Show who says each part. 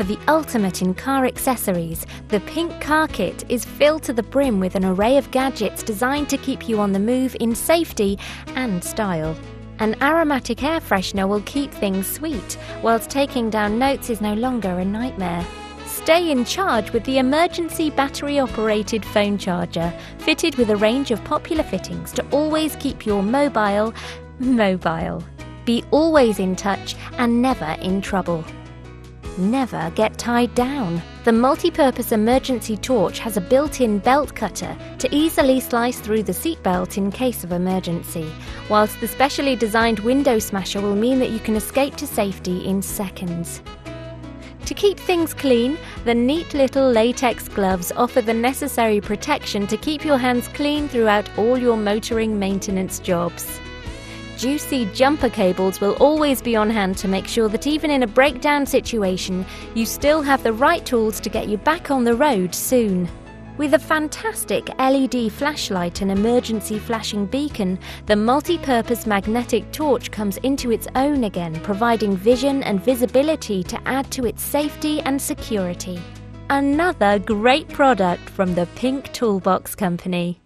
Speaker 1: For the ultimate in car accessories, the Pink Car Kit is filled to the brim with an array of gadgets designed to keep you on the move in safety and style. An aromatic air freshener will keep things sweet, whilst taking down notes is no longer a nightmare. Stay in charge with the emergency battery operated phone charger, fitted with a range of popular fittings to always keep your mobile mobile. Be always in touch and never in trouble. Never get tied down. The multi-purpose emergency torch has a built-in belt cutter to easily slice through the seatbelt in case of emergency, whilst the specially designed window smasher will mean that you can escape to safety in seconds. To keep things clean, the neat little latex gloves offer the necessary protection to keep your hands clean throughout all your motoring maintenance jobs juicy jumper cables will always be on hand to make sure that even in a breakdown situation, you still have the right tools to get you back on the road soon. With a fantastic LED flashlight and emergency flashing beacon, the multi-purpose magnetic torch comes into its own again, providing vision and visibility to add to its safety and security. Another great product from the Pink Toolbox Company.